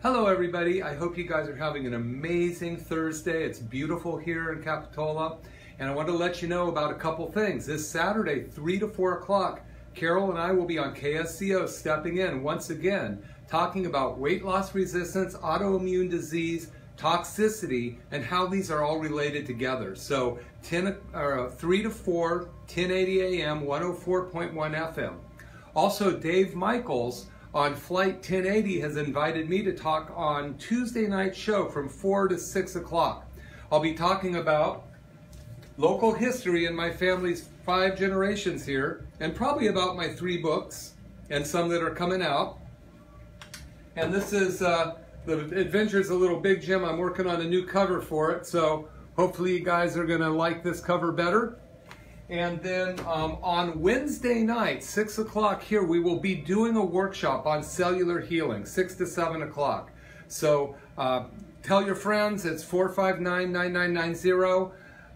Hello everybody, I hope you guys are having an amazing Thursday. It's beautiful here in Capitola and I want to let you know about a couple things. This Saturday, 3 to 4 o'clock, Carol and I will be on KSCO stepping in once again, talking about weight loss resistance, autoimmune disease, toxicity, and how these are all related together. So 10, uh, 3 to 4, 1080 AM, 104.1 FM. Also, Dave Michaels on Flight 1080 has invited me to talk on Tuesday night show from 4 to 6 o'clock. I'll be talking about local history in my family's five generations here, and probably about my three books and some that are coming out. And this is uh, The Adventures of a Little Big Jim. I'm working on a new cover for it, so hopefully you guys are going to like this cover better. And then um, on Wednesday night, 6 o'clock here, we will be doing a workshop on cellular healing, 6 to 7 o'clock. So uh, tell your friends, it's 459-9990,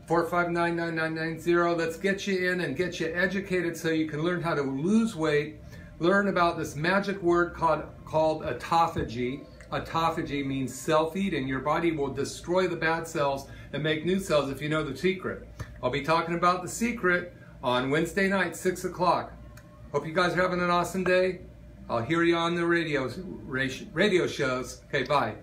459-9990. Let's get you in and get you educated so you can learn how to lose weight, learn about this magic word called, called autophagy. Autophagy means self-eating. Your body will destroy the bad cells and make new cells if you know the secret. I'll be talking about the secret on Wednesday night, 6 o'clock. Hope you guys are having an awesome day. I'll hear you on the radio, radio shows. Okay, bye.